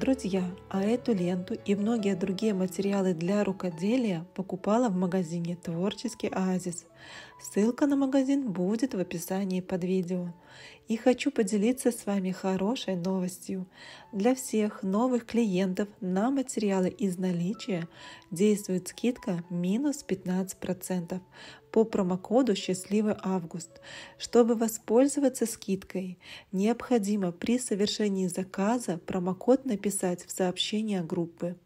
Друзья, а эту ленту и многие другие материалы для рукоделия покупала в магазине «Творческий оазис». Ссылка на магазин будет в описании под видео. И хочу поделиться с вами хорошей новостью. Для всех новых клиентов на материалы из наличия действует скидка минус 15% по промокоду «Счастливый август». Чтобы воспользоваться скидкой, необходимо при совершении заказа промокод написать в сообщение группы.